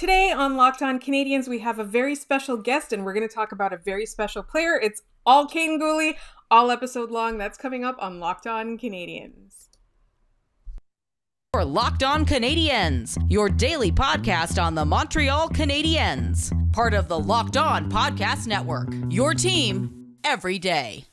Today on Locked On Canadiens, we have a very special guest, and we're going to talk about a very special player. It's all Kaiden Guhle, all episode long. That's coming up on Locked On Canadiens. For Locked On Canadiens, your daily podcast on the Montreal Canadiens, part of the Locked On Podcast Network. Your team every day.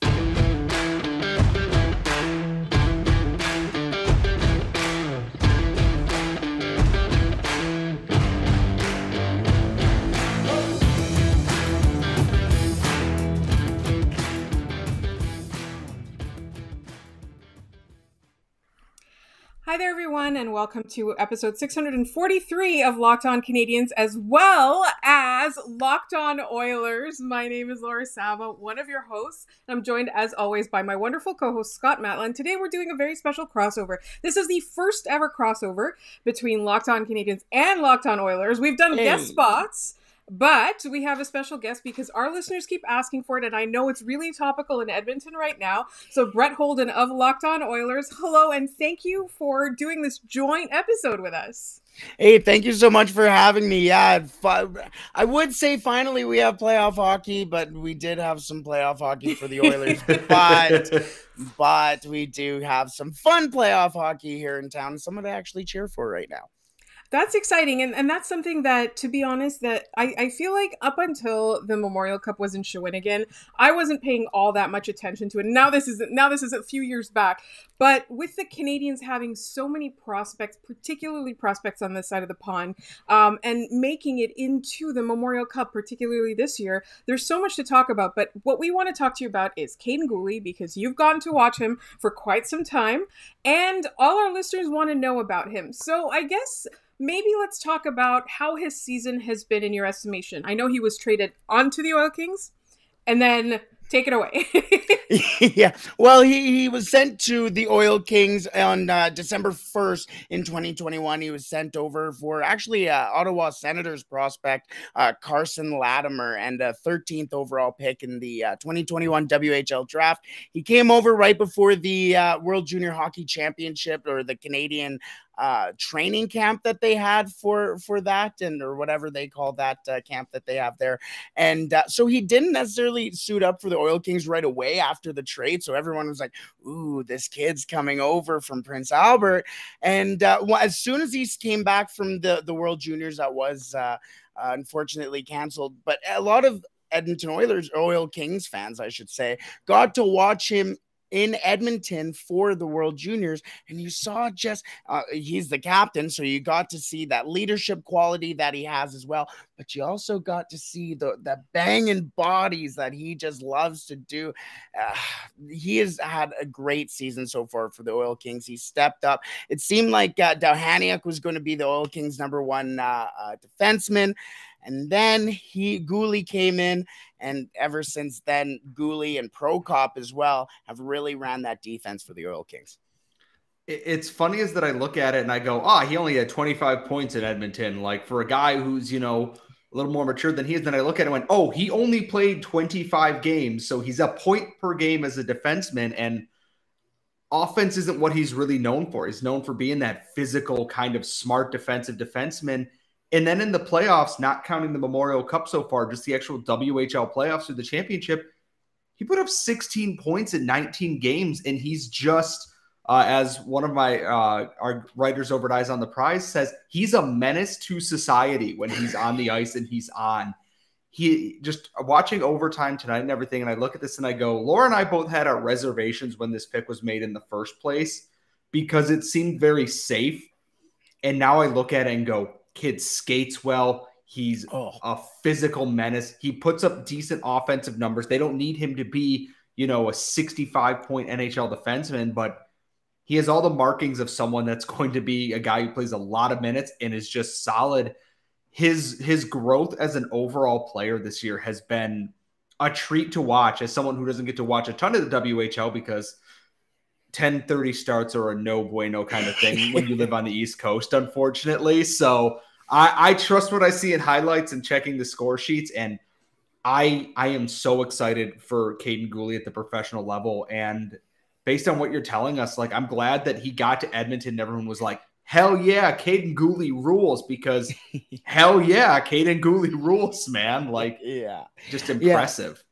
Hi there, everyone, and welcome to episode 643 of Locked On Canadiens as well as Locked On Oilers. My name is Laura Sava, one of your hosts. And I'm joined, as always, by my wonderful co host, Scott Matlin. Today, we're doing a very special crossover. This is the first ever crossover between Locked On Canadiens and Locked On Oilers. We've done hey. guest spots. But we have a special guest because our listeners keep asking for it, and I know it's really topical in Edmonton right now. So, Brett Holden of Locked On Oilers, hello, and thank you for doing this joint episode with us. Hey, thank you so much for having me. Yeah, I would say finally we have playoff hockey, but we did have some playoff hockey for the Oilers. but but we do have some fun playoff hockey here in town. Someone to actually cheer for right now that's exciting and, and that's something that to be honest that I, I feel like up until the memorial cup was in shawinigan i wasn't paying all that much attention to it. Now this is now this is a few years back but with the Canadiens having so many prospects particularly prospects on this side of the pond um, and making it into the memorial cup particularly this year there's so much to talk about but what we want to talk to you about is Kaiden Guhle because you've gotten to watch him for quite some time and all our listeners want to know about him so i guess maybe let's talk about how his season has been in your estimation. I know he was traded onto the Oil Kings and then take it away. yeah. Well, he, he was sent to the Oil Kings on uh, December 1st in 2021. He was sent over for actually uh, Ottawa Senators prospect uh, Carson Latimer and a 13th overall pick in the uh, 2021 WHL draft. He came over right before the uh, World Junior Hockey Championship or the Canadian uh, training camp that they had for for that and or whatever they call that uh, camp that they have there. And uh, so he didn't necessarily suit up for the oil kings right away after the trade. So everyone was like ooh this kid's coming over from prince albert. And uh, well, as soon as he came back from the the world juniors that was uh, unfortunately canceled but a lot of Edmonton Oilers, Oil Kings fans, I should say, got to watch him in Edmonton for the World Juniors, and you saw just uh, he's the captain, so you got to see that leadership quality that he has as well. But you also got to see the the banging bodies that he just loves to do. Uh, he has had a great season so far for the Oil Kings. He stepped up. It seemed like uh, was going to be the Oil Kings' number one uh, uh, defenseman. And then he Guhle came in, and ever since then, Guhle and Prokop as well have really ran that defense for the Oil Kings. It's funny is that I look at it and I go, ah, oh, he only had 25 points in Edmonton. Like for a guy who's, you know, a little more mature than he is, then I look at it and went, oh, he only played 25 games. So he's a point per game as a defenseman. And offense isn't what he's really known for. He's known for being that physical, kind of smart defensive defenseman. And then in the playoffs, not counting the Memorial Cup so far, just the actual WHL playoffs or the championship, he put up 16 points in 19 games. And he's just, uh, as one of my uh, our writers over at Eyes on the Prize says, he's a menace to society when he's on the ice and he's on. He just watching overtime tonight and everything. And I look at this and I go, Laura and I both had our reservations when this pick was made in the first place because it seemed very safe. And now I look at it and go, Kid skates well. He's oh. a physical menace. He puts up decent offensive numbers. They don't need him to be, you know, a 65 point NHL defenseman, but he has all the markings of someone that's going to be a guy who plays a lot of minutes and is just solid. His his growth as an overall player this year has been a treat to watch as someone who doesn't get to watch a ton of the WHL because 10 30 starts are a no bueno kind of thing when you live on the East Coast, unfortunately. So I, I trust what I see in highlights and checking the score sheets. And I I am so excited for Kaiden Guhle at the professional level. And based on what you're telling us, like I'm glad that he got to Edmonton and everyone was like, hell yeah, Kaiden Guhle rules because hell yeah, Kaiden Guhle rules, man. Like, yeah, just impressive.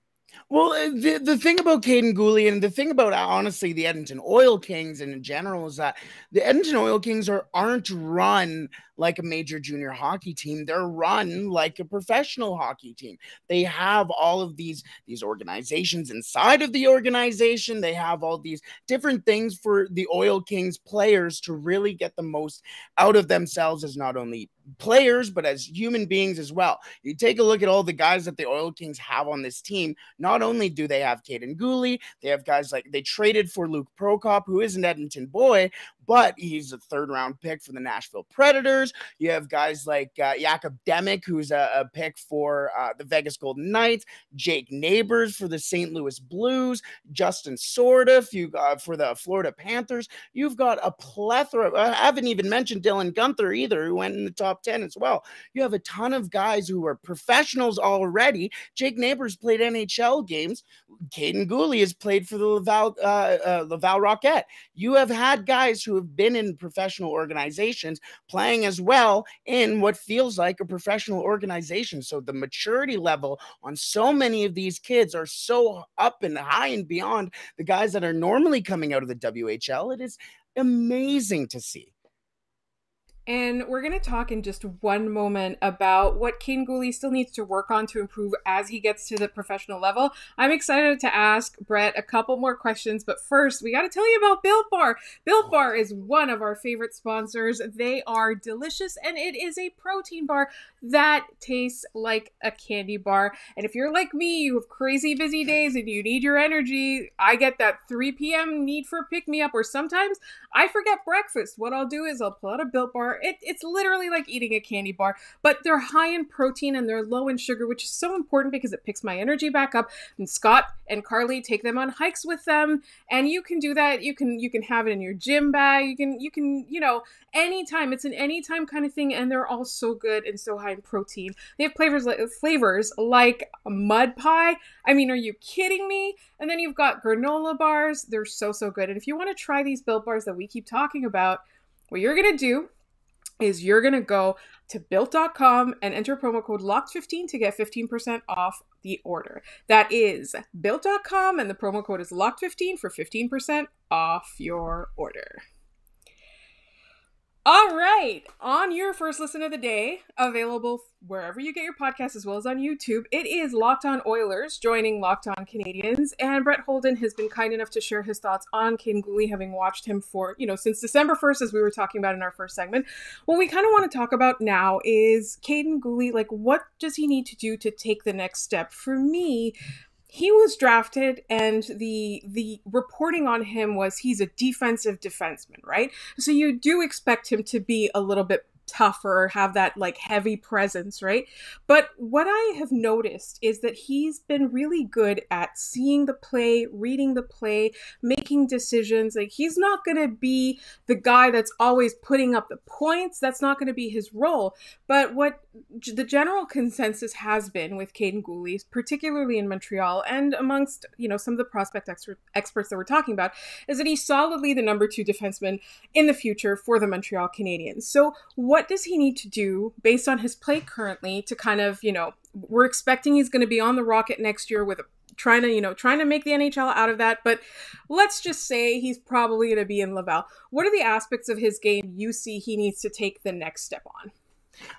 Well, uh, the, the thing about Kaiden Guhle and the thing about uh, honestly the Edmonton Oil Kings and in general is that the Edmonton Oil Kings are aren't run like a major junior hockey team. They're run like a professional hockey team. They have all of these these organizations inside of the organization. They have all these different things for the Oil Kings players to really get the most out of themselves as not only players but as human beings as well. You take a look at all the guys that the Oil Kings have on this team. Not only do they have Kaiden Guhle, they have guys like they traded for Luke Prokop, who is an Edmonton boy, but he's a third round pick for the Nashville Predators. You have guys like uh, Jakub Demek, who's a, a pick for uh, the Vegas Golden Knights, Jake Neighbors for the St. Louis Blues, Justin Sourdif you got for the Florida Panthers. You've got a plethora. I haven't even mentioned Dylan Guenther either, who went in the top 10 as well. You have a ton of guys who are professionals already. Jake Neighbors played NHL games. Kaiden Guhle has played for the Laval, uh, uh, Laval Rocket. You have had guys who have been in professional organizations playing as well in what feels like a professional organization. So the maturity level on so many of these kids are so up and high and beyond the guys that are normally coming out of the WHL. It is amazing to see. And we're going to talk in just one moment about what Kaiden Guhle still needs to work on to improve as he gets to the professional level. I'm excited to ask Brett a couple more questions, but first, we got to tell you about Built Bar. Built oh. Bar is one of our favorite sponsors. They are delicious, and it is a protein bar that tastes like a candy bar. And if you're like me, you have crazy busy days and you need your energy, I get that 3 p.m. need for pick me up, or sometimes I forget breakfast. What I'll do is I'll pull out a Built Bar it, it's literally like eating a candy bar, but they're high in protein and they're low in sugar, which is so important because it picks my energy back up. And Scott and Carly take them on hikes with them, and you can do that. You can you can have it in your gym bag. You can you can you know anytime. It's an anytime kind of thing, and they're all so good and so high in protein. They have flavors like flavors like mud pie. I mean, are you kidding me? And then you've got granola bars. They're so so good. And if you want to try these built bars that we keep talking about, what you're gonna do is you're going to go to built.com and enter promo code locked15 to get 15% off the order. That is built.com and the promo code is locked15 for 15% off your order. All right. On your first listen of the day, available wherever you get your podcast as well as on YouTube, it is Locked On Oilers joining Locked On Canadiens. And Brett Holden has been kind enough to share his thoughts on Kaiden Guhle, having watched him for, you know, since December 1st, as we were talking about in our first segment. What we kind of want to talk about now is Kaiden Guhle, like, what does he need to do to take the next step? For me, he was drafted and the the reporting on him was he's a defensive defenseman right? So you do expect him to be a little bit tougher, or have that like heavy presence, right? But what I have noticed is that he's been really good at seeing the play, reading the play, making decisions. Like he's not going to be the guy that's always putting up the points. That's not going to be his role. But what the general consensus has been with Kaiden Guhle, particularly in Montreal and amongst, you know, some of the prospect expert, experts that we're talking about, is that he's solidly the number two defenseman in the future for the Montreal Canadiens. So what what does he need to do based on his play currently to kind of, you know, we're expecting he's going to be on the Rocket next year with a, trying to, you know, trying to make the NHL out of that, but let's just say he's probably going to be in Laval. What are the aspects of his game you see he needs to take the next step on?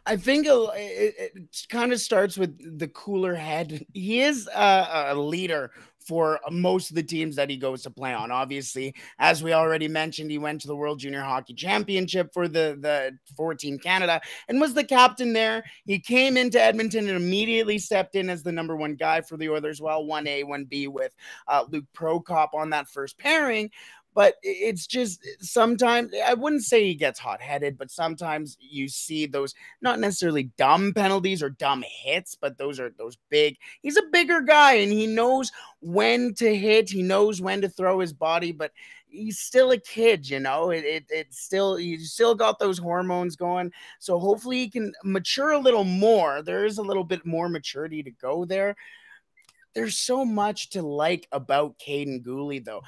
I think it, it, kind of starts with the cooler head. He is a, a, leader for most of the teams that he goes to play on. Obviously, as we already mentioned, he went to the World Junior Hockey Championship for the the 14 Canada and was the captain there. He came into Edmonton and immediately stepped in as the number one guy for the Oilers. Well, 1A, 1B with uh, Luke Prokop on that first pairing but it's just sometimes I wouldn't say he gets hot headed, but sometimes you see those not necessarily dumb penalties or dumb hits, but those are those big. He's a bigger guy and he knows when to hit, he knows when to throw his body, but he's still a kid, you know. It, it it's still you still got those hormones going. So hopefully he can mature a little more. There is a little bit more maturity to go there. There's so much to like about Kaiden Guhle, though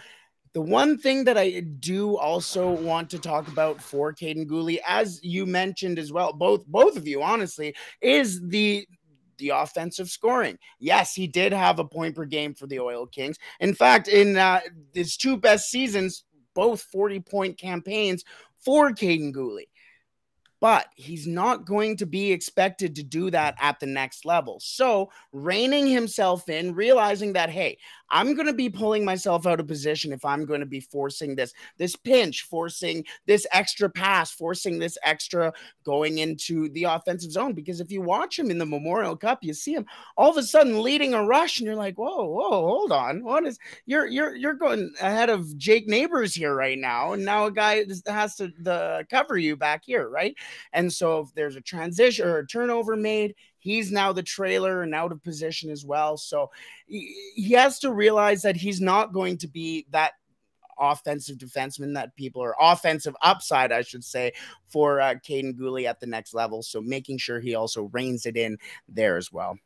The one thing that I do also want to talk about for Kaiden Guhle, as you mentioned as well, both both of you, honestly, is the the offensive scoring. Yes, he did have a point per game for the Oil Kings. In fact, in uh, his two best seasons, both 40 point campaigns for Kaiden Guhle but he's not going to be expected to do that at the next level. So, reining himself in, realizing that, hey, I'm going to be pulling myself out of position if I'm going to be forcing this this pinch, forcing this extra pass, forcing this extra going into the offensive zone. Because if you watch him in the Memorial Cup, you see him all of a sudden leading a rush, and you're like, whoa, whoa, hold on, what is you're you're you're going ahead of Jake Neighbors here right now, and now a guy has to the cover you back here, right? And so if there's a transition or a turnover made, he's now the trailer and out of position as well. So he has to realize that he's not going to be that offensive defenseman that people are offensive upside, I should say, for uh, Kaiden Guhle at the next level. So making sure he also reins it in there as well.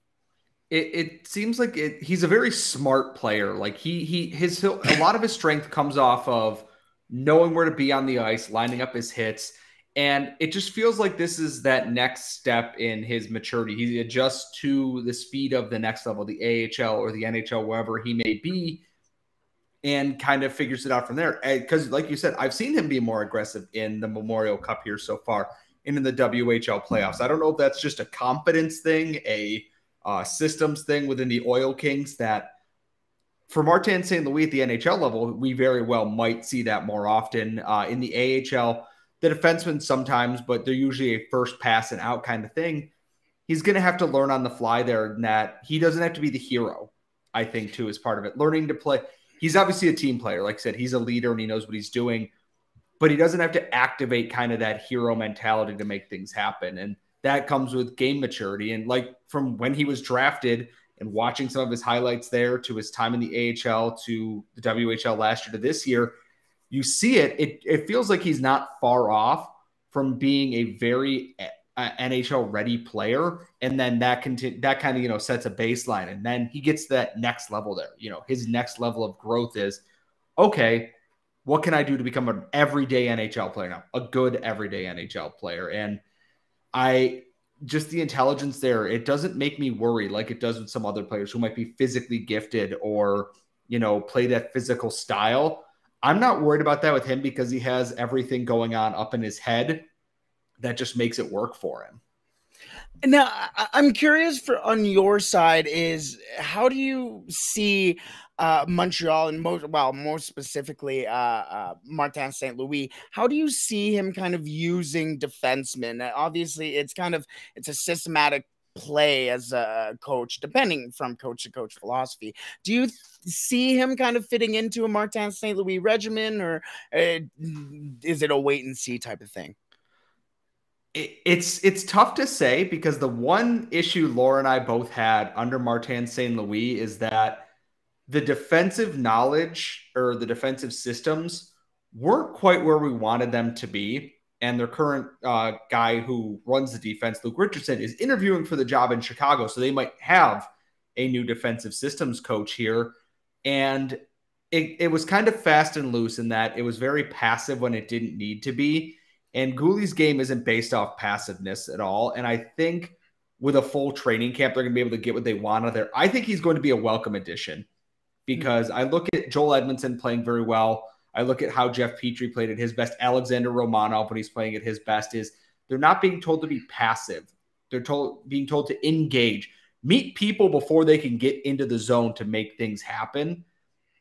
It, it seems like it, he's a very smart player. Like he he his a lot of his strength comes off of knowing where to be on the ice, lining up his hits and it just feels like this is that next step in his maturity. He adjusts to the speed of the next level, the AHL or the NHL, wherever he may be, and kind of figures it out from there. Because, like you said, I've seen him be more aggressive in the Memorial Cup here so far and in the WHL playoffs. I don't know if that's just a confidence thing, a uh, systems thing within the Oil Kings that for Martin St. Louis at the NHL level, we very well might see that more often. Uh, in the AHL, the defenseman sometimes, but they're usually a first pass and out kind of thing. He's going to have to learn on the fly there and that he doesn't have to be the hero, I think, too, is part of it. Learning to play. He's obviously a team player. Like I said, he's a leader and he knows what he's doing, but he doesn't have to activate kind of that hero mentality to make things happen. And that comes with game maturity. And like from when he was drafted and watching some of his highlights there to his time in the AHL to the WHL last year to this year, you see it, it, it feels like he's not far off from being a very uh, NHL ready player. And then that continue that kind of, you know, sets a baseline. And then he gets that next level there. You know, his next level of growth is okay, what can I do to become an everyday NHL player now? A good everyday NHL player. And I just the intelligence there, it doesn't make me worry like it does with some other players who might be physically gifted or, you know, play that physical style. I'm not worried about that with him because he has everything going on up in his head that just makes it work for him. Now, I'm curious for on your side is how do you see uh, Montreal and most well, more specifically uh, uh, Martin St. Louis? How do you see him kind of using defensemen? Obviously, it's kind of it's a systematic play as a coach, depending from coach to coach philosophy. Do you th- see him kind of fitting into a Martin St. Louis regimen, or uh, is it a wait and see type of thing? It's it's tough to say because the one issue Laura and I both had under Martin St. Louis is that the defensive knowledge or the defensive systems weren't quite where we wanted them to be and their current uh, guy who runs the defense, Luke Richardson, is interviewing for the job in Chicago. So they might have a new defensive systems coach here. And it, it was kind of fast and loose in that it was very passive when it didn't need to be. And Guhle's game isn't based off passiveness at all. And I think with a full training camp, they're going to be able to get what they want out of there. I think he's going to be a welcome addition because mm-hmm. I look at Joel Edmundson playing very well. I look at how Jeff Petry played at his best. Alexander Romanov, when he's playing at his best, is they're not being told to be passive. They're told being told to engage, meet people before they can get into the zone to make things happen.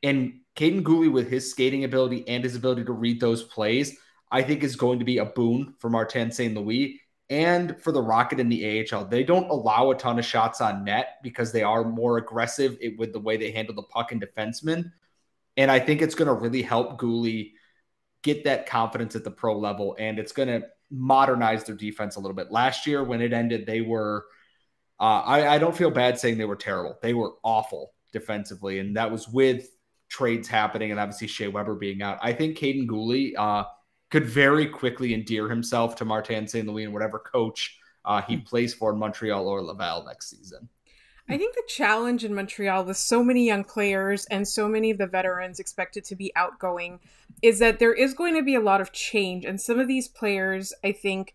And Kaiden Guhle, with his skating ability and his ability to read those plays, I think is going to be a boon for Martin St. Louis and for the Rocket in the AHL. They don't allow a ton of shots on net because they are more aggressive with the way they handle the puck and defensemen. And I think it's going to really help Guhle get that confidence at the pro level, and it's going to modernize their defense a little bit. Last year, when it ended, they were. Uh, I, I don't feel bad saying they were terrible. They were awful defensively, and that was with trades happening and obviously Shea Weber being out. I think Kaiden Guhle uh, could very quickly endear himself to Martin St. Louis and whatever coach uh, he hmm. plays for in Montreal or Laval next season. I think the challenge in Montreal with so many young players and so many of the veterans expected to be outgoing is that there is going to be a lot of change. And some of these players, I think,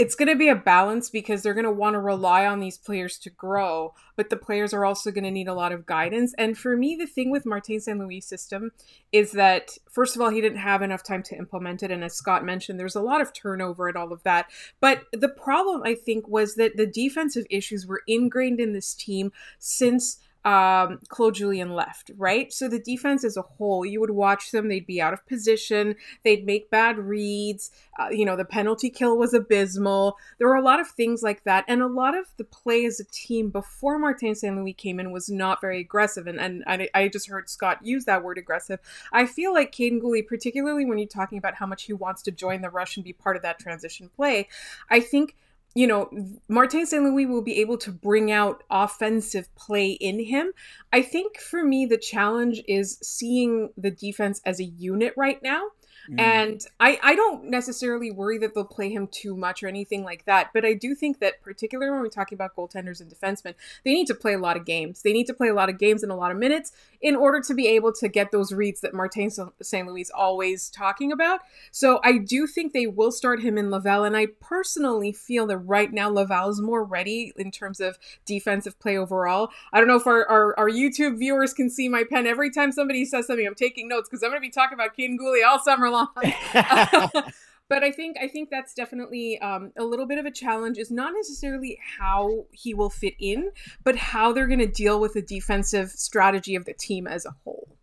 it's going to be a balance because they're going to want to rely on these players to grow, but the players are also going to need a lot of guidance. And for me, the thing with Martin St. Louis' system is that, first of all, he didn't have enough time to implement it. And as Scott mentioned, there's a lot of turnover and all of that. But the problem, I think, was that the defensive issues were ingrained in this team since um, Claude Julien left, right? So the defense as a whole, you would watch them, they'd be out of position, they'd make bad reads. Uh, you know, the penalty kill was abysmal. There were a lot of things like that. And a lot of the play as a team before Martin St. Louis came in was not very aggressive. And, and I, I just heard Scott use that word aggressive. I feel like Kaiden Guhle, particularly when you're talking about how much he wants to join the rush and be part of that transition play, I think you know, Martin St. Louis will be able to bring out offensive play in him. I think for me, the challenge is seeing the defense as a unit right now Mm. And I, I don't necessarily worry that they'll play him too much or anything like that. But I do think that, particularly when we're talking about goaltenders and defensemen, they need to play a lot of games. They need to play a lot of games and a lot of minutes in order to be able to get those reads that Martin St. Louis always talking about. So I do think they will start him in Laval. And I personally feel that right now Laval is more ready in terms of defensive play overall. I don't know if our, our, our YouTube viewers can see my pen. Every time somebody says something, I'm taking notes because I'm going to be talking about Kaiden Guhle all summer long. but I think I think that's definitely um, a little bit of a challenge. Is not necessarily how he will fit in, but how they're going to deal with the defensive strategy of the team as a whole.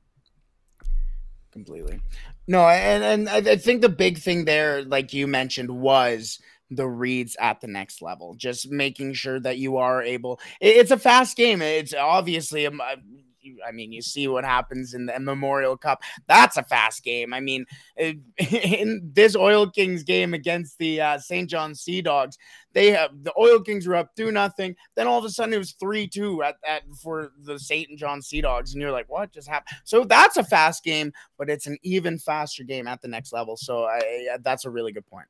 Completely. No, and and I think the big thing there, like you mentioned, was the reads at the next level. Just making sure that you are able. It's a fast game. It's obviously a, I mean, you see what happens in the Memorial Cup. That's a fast game. I mean, in this Oil Kings game against the uh, Saint John Sea Dogs, they have the Oil Kings were up two nothing. Then all of a sudden it was three two at, at for the Saint John Sea Dogs, and you're like, what just happened? So that's a fast game, but it's an even faster game at the next level. So I, that's a really good point.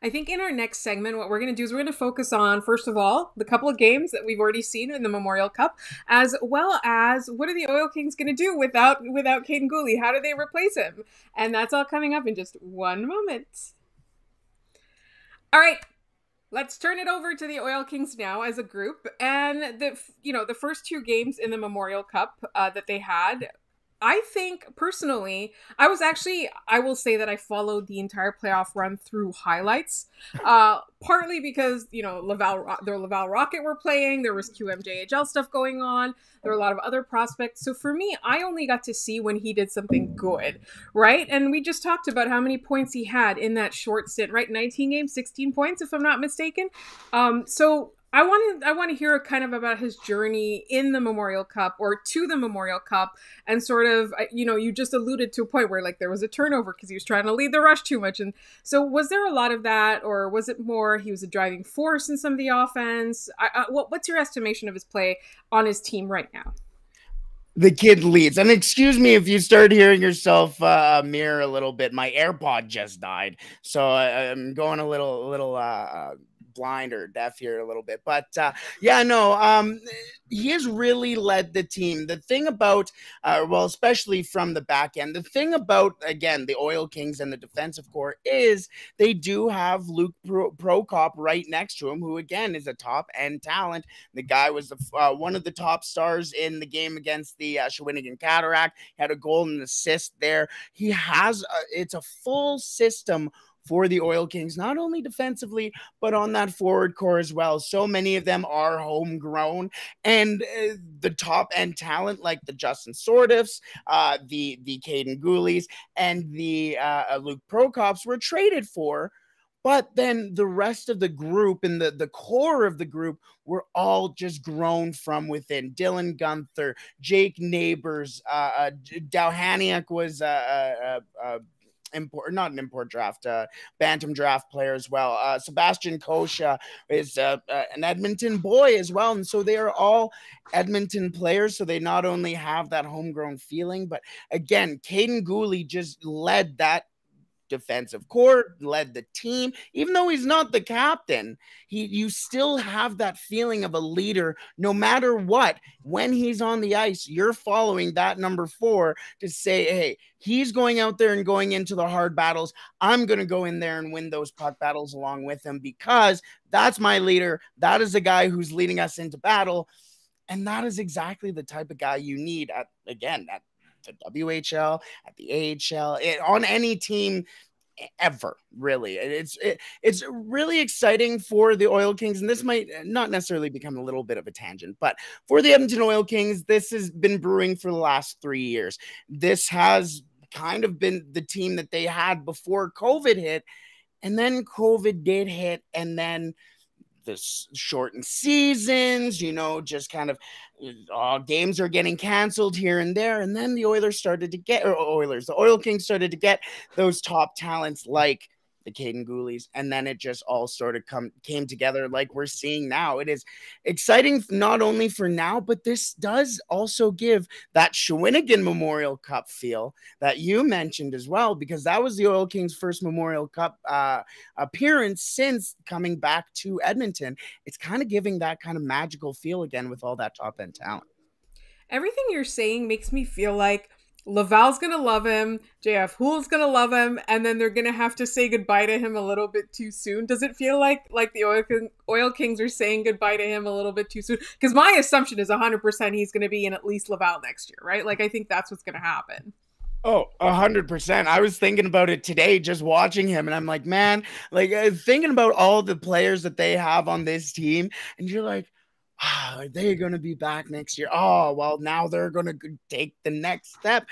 I think in our next segment, what we're going to do is we're going to focus on, first of all, the couple of games that we've already seen in the Memorial Cup, as well as what are the Oil Kings going to do without without Kaiden Guhle? How do they replace him? And that's all coming up in just one moment. All right, let's turn it over to the Oil Kings now as a group. And the you know the first two games in the Memorial Cup uh, that they had I think personally, I was actually, I will say that I followed the entire playoff run through highlights. Uh, partly because, you know, Laval, the Laval Rocket were playing, there was QMJHL stuff going on, there were a lot of other prospects. So for me, I only got to see when he did something good, right? And we just talked about how many points he had in that short stint, right? 19 games, 16 points, if I'm not mistaken. Um, so I want to I want to hear kind of about his journey in the Memorial Cup or to the Memorial Cup and sort of you know you just alluded to a point where like there was a turnover because he was trying to lead the rush too much and so was there a lot of that or was it more he was a driving force in some of the offense? I, I, what, what's your estimation of his play on his team right now? the kid leads. And excuse me if you start hearing yourself uh, mirror a little bit. My AirPod just died, so I, am going a little, a little uh, uh blind or deaf here a little bit. But uh, yeah, no, um, he has really led the team. The thing about, uh, well, especially from the back end, the thing about, again, the Oil Kings and the defensive core is they do have Luke Pro- Prokop right next to him, who, again, is a top end talent. The guy was the, uh, one of the top stars in the game against the uh, Shawinigan Cataract, had a and assist there. He has, a, it's a full system for the Oil Kings, not only defensively, but on that forward core as well. So many of them are homegrown, and uh, the top end talent like the Justin Sourdifs, uh, the the Kaiden Guhles, and the uh, uh, Luke Prokops were traded for. But then the rest of the group and the, the core of the group were all just grown from within. Dylan Guenther, Jake Neighbors, uh, uh, Dowhaniak was uh, uh, uh, import not an import draft uh bantam draft player as well. Uh sebastian Cossa is uh, uh, an edmonton boy as well and so they are all edmonton players so they not only have that homegrown feeling but again Kaiden Guhle just led that defensive core, led the team. Even though he's not the captain, he you still have that feeling of a leader no matter what. When he's on the ice, you're following that number 4 to say, "Hey, he's going out there and going into the hard battles. I'm going to go in there and win those puck battles along with him because that's my leader. That is the guy who's leading us into battle." And that is exactly the type of guy you need at again at the WHL, at the AHL, it, eh, on any team ever really. It's it, it's really exciting for the oil kings and this might not necessarily become a little bit of a tangent but for the edmonton oil kings this has been brewing for the last three years. This has kind of been the team that they had before covid hit and then covid did hit and then the shortened seasons, you know, just kind of uh, games are getting canceled here and there. And then the Oilers started to get, or Oilers, the Oil Kings started to get those top talents like the Kaiden Guhles, and then it just all sort of come came together like we're seeing now. It is exciting not only for now, but this does also give that Shawinigan Memorial Cup feel that you mentioned as well, because that was the Oil Kings' first Memorial Cup uh, appearance since coming back to Edmonton. It's kind of giving that kind of magical feel again with all that top end talent. Everything you're saying makes me feel like Laval's gonna love him, JF Houle's gonna love him, and then they're gonna have to say goodbye to him a little bit too soon. Does it feel like like the Oil, King, Oil Kings are saying goodbye to him a little bit too soon? Because my assumption is 100% he's gonna be in at least Laval next year, right? Like I think that's what's gonna happen. Oh, a hundred percent. I was thinking about it today, just watching him, and I'm like, man, like uh, thinking about all the players that they have on this team, and you're like, Ah, oh, are they going to be back next year? Oh, well, now they're going to take the next step.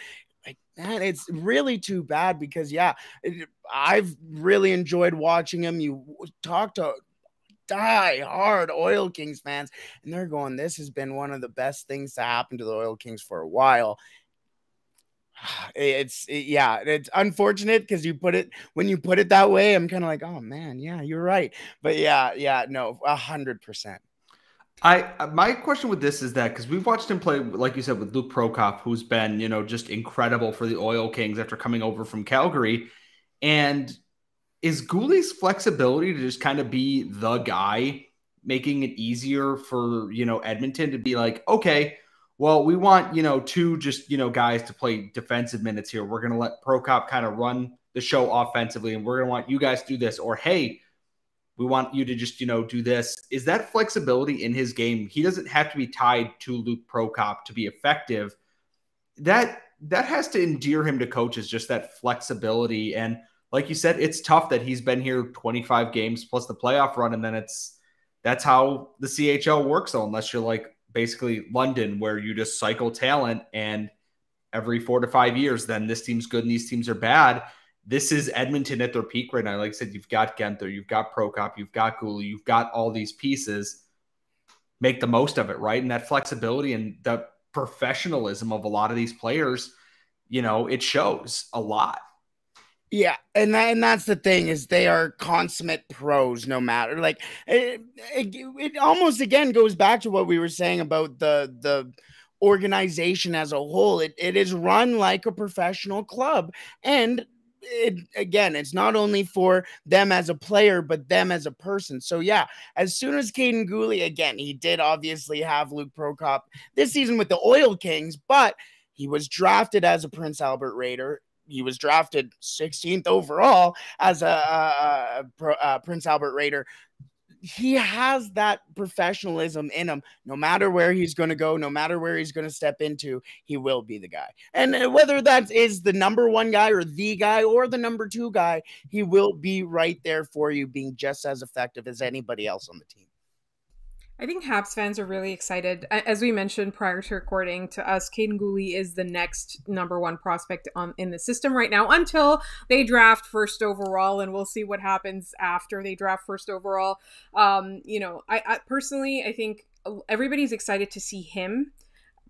Like, man, it's really too bad because, yeah, it, I've really enjoyed watching him. You talk to die hard Oil Kings fans, and they're going, this has been one of the best things to happen to the Oil Kings for a while ah, it's it, yeah it's unfortunate because you put it when you put it that way i'm kind of like oh man yeah you're right but yeah yeah no a hundred percent I my question with this is that because we've watched him play, like you said, with Luke Prokop, who's been you know just incredible for the Oil Kings after coming over from Calgary, and is Guhle's flexibility to just kind of be the guy, making it easier for you know Edmonton to be like, okay, well, we want you know two just you know guys to play defensive minutes here. We're gonna let Prokop kind of run the show offensively, and we're gonna want you guys to do this, or hey we want you to just, you know, do this. Is that flexibility in his game? He doesn't have to be tied to Luke Prokop to be effective. That that has to endear him to coaches, just that flexibility. And like you said, it's tough that he's been here 25 games plus the playoff run, and then it's that's how the CHL works. So unless you're like basically London, where you just cycle talent and every four to five years, then this team's good and these teams are bad this is Edmonton at their peak right now. Like I said, you've got Guenther, you've got Prokop, you've got Guhle, you've got all these pieces. Make the most of it, right? And that flexibility and the professionalism of a lot of these players, you know, it shows a lot. Yeah, and that, and that's the thing is they are consummate pros no matter like it, it, it almost again goes back to what we were saying about the the organization as a whole. It it is run like a professional club and it, again, it's not only for them as a player, but them as a person. So yeah, as soon as Kaiden Guhle, again, he did obviously have Luke Prokop this season with the Oil Kings, but he was drafted as a Prince Albert Raider. He was drafted 16th overall as a, a, a, a Prince Albert Raider he has that professionalism in him. No matter where he's going to go, no matter where he's going to step into, he will be the guy. And uh, whether that is the number one guy or the guy or the number two guy, he will be right there for you, being just as effective as anybody else on the team. I think Habs fans are really excited. As we mentioned prior to recording, to us, Kaiden Guhle is the next number one prospect on in the system right now until they draft first overall, and we'll see what happens after they draft first overall. Um, you know, I, I personally, I think everybody's excited to see him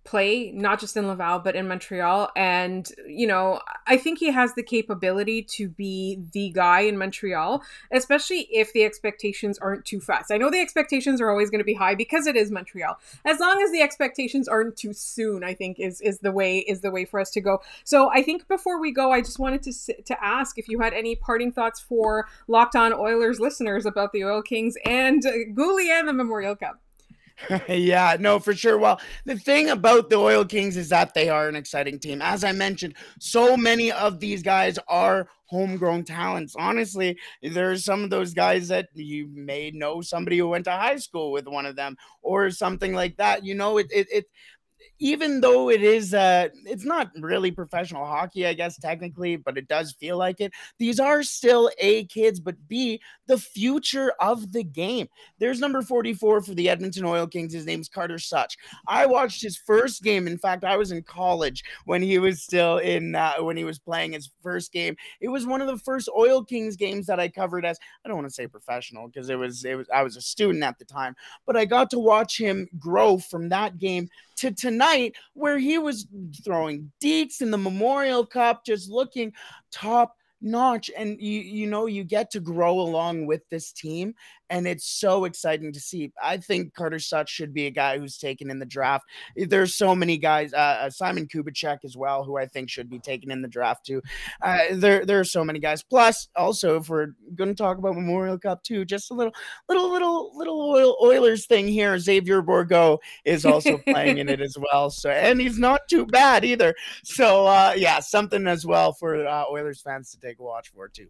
play, not just in Laval, but in Montreal. And, you know, I think he has the capability to be the guy in Montreal, especially if the expectations aren't too fast. I know the expectations are always going to be high because it is Montreal. As long as the expectations aren't too soon, I think is is the way is the way for us to go. So I think before we go, I just wanted to to ask if you had any parting thoughts for Locked On Oilers listeners about the Oil Kings and Guhle and the Memorial Cup. yeah, no, for sure. Well, the thing about the Oil Kings is that they are an exciting team. As I mentioned, so many of these guys are homegrown talents. Honestly, there's some of those guys that you may know somebody who went to high school with one of them or something like that. You know, it it, it even though it is uh it's not really professional hockey i guess technically but it does feel like it these are still a kids but b the future of the game. There's number 44 for the edmonton oil kings. His name's carter Souch. I watched his first game. In fact i was in college when he was still in uh, when he was playing his first game. It was one of the first oil kings games that i covered as i don't want to say professional because it was it was i was a student at the time but i got to watch him grow from that game to tonight where he was throwing deeks in the Memorial Cup, just looking top notch and you you know you get to grow along with this team and it's so exciting to see. I think Carter Souch should be a guy who's taken in the draft. There's so many guys, uh, uh, Simon Kubicek as well, who I think should be taken in the draft too. Uh, there, there are so many guys. Plus, also, if we're going to talk about Memorial Cup too, just a little, little, little, little Oil, Oilers thing here. Xavier Bourgault is also playing in it as well. So, and he's not too bad either. So, uh, yeah, something as well for uh, Oilers fans to take a watch for too.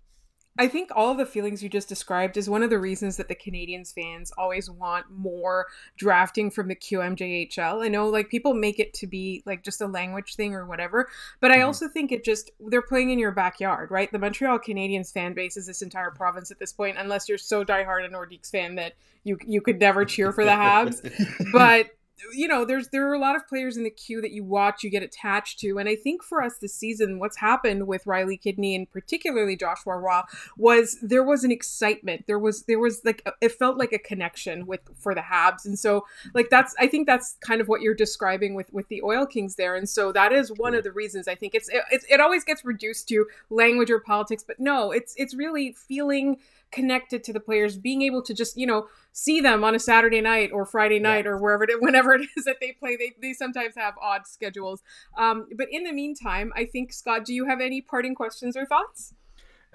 I think all of the feelings you just described is one of the reasons that the Canadiens fans always want more drafting from the QMJHL. I know like people make it to be like just a language thing or whatever, but I mm-hmm. also think it just they're playing in your backyard, right? The Montreal Canadiens fan base is this entire province at this point, unless you're so diehard a Nordiques fan that you you could never cheer for the Habs. but you know, there's there are a lot of players in the queue that you watch, you get attached to, and I think for us this season, what's happened with Riley Kidney and particularly Joshua Roy was there was an excitement. There was there was like uh, it felt like a connection with for the Habs, and so like that's I think that's kind of what you're describing with with the Oil Kings there, and so that is one of the reasons I think it's it, it always gets reduced to language or politics, but no, it's it's really feeling connected to the players, being able to just, you know, see them on a Saturday night or Friday night yeah. or wherever it, whenever it is that they play. They, they sometimes have odd schedules. Um, but in the meantime, I think, Scott, do you have any parting questions or thoughts?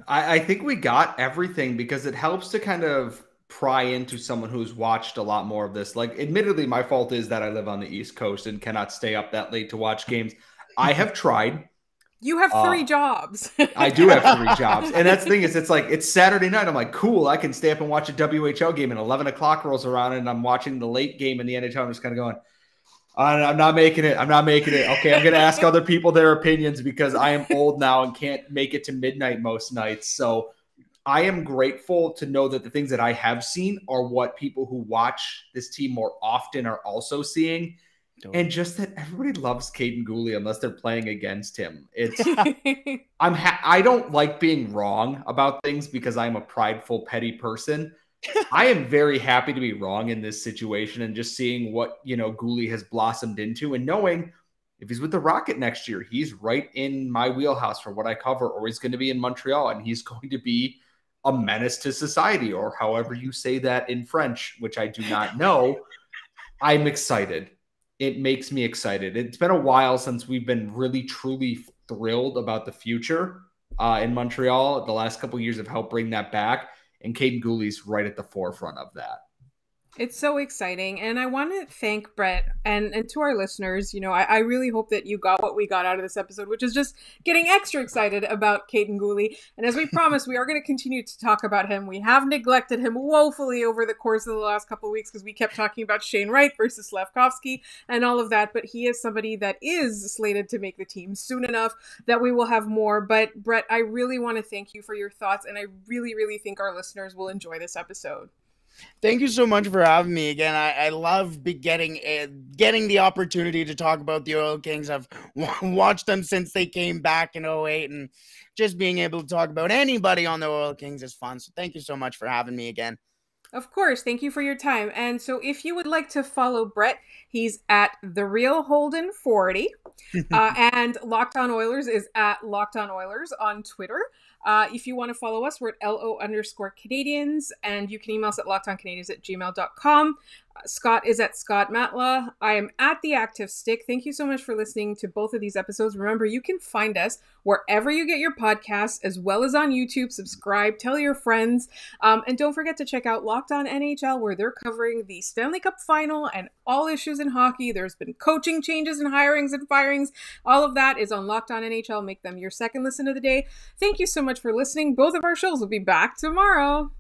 I, I think we got everything because it helps to kind of pry into someone who's watched a lot more of this. Like, admittedly, my fault is that I live on the East Coast and cannot stay up that late to watch games. I have tried. You have three uh, jobs. I do have three jobs. And that's the thing is, it's like, it's Saturday night. I'm like, cool, I can stay up and watch a WHL game and 11 o'clock rolls around and I'm watching the late game in the NHL. I'm just kind of going, I'm not making it. I'm not making it. Okay, I'm going to ask other people their opinions because I am old now and can't make it to midnight most nights. So I am grateful to know that the things that I have seen are what people who watch this team more often are also seeing and just that everybody loves Kaiden Guhle unless they're playing against him. It's I'm ha- I don't like being wrong about things because I'm a prideful, petty person. I am very happy to be wrong in this situation and just seeing what you know Guhle has blossomed into and knowing if he's with the Rocket next year, he's right in my wheelhouse for what I cover, or he's going to be in Montreal and he's going to be a menace to society, or however you say that in French, which I do not know. I'm excited it makes me excited. It's been a while since we've been really truly thrilled about the future uh, in Montreal. The last couple years have helped bring that back, and Kaiden Guhle's right at the forefront of that. It's so exciting. And I want to thank Brett and, and to our listeners. You know, I, I, really hope that you got what we got out of this episode, which is just getting extra excited about Kaiden Guhle. And as we promised, we are going to continue to talk about him. We have neglected him woefully over the course of the last couple of weeks because we kept talking about Shane Wright versus Slafkovsky and all of that. But he is somebody that is slated to make the team soon enough that we will have more. But Brett, I really want to thank you for your thoughts. And I really, really think our listeners will enjoy this episode. Thank you so much for having me again. I, I love be getting uh, getting the opportunity to talk about the Oil Kings. I've watched them since they came back in 08 and just being able to talk about anybody on the Oil Kings is fun. So thank you so much for having me again. Of course. Thank you for your time. And so, if you would like to follow Brett, he's at the real Holden 40. uh, and Locked On Oilers is at Locked On Oilers on Twitter. Uh, if you want to follow us, we're at LO underscore Canadiens, and you can email us at lockedoncanadiens at gmail.com. Scott is at Scott Matla. I am at The Active Stick. Thank you so much for listening to both of these episodes. Remember, you can find us wherever you get your podcasts, as well as on YouTube. Subscribe, tell your friends, um, and don't forget to check out Locked On NHL, where they're covering the Stanley Cup final and all issues in hockey. There's been coaching changes and hirings and firings. All of that is on Locked On NHL. Make them your second listen of the day. Thank you so much for listening. Both of our shows will be back tomorrow.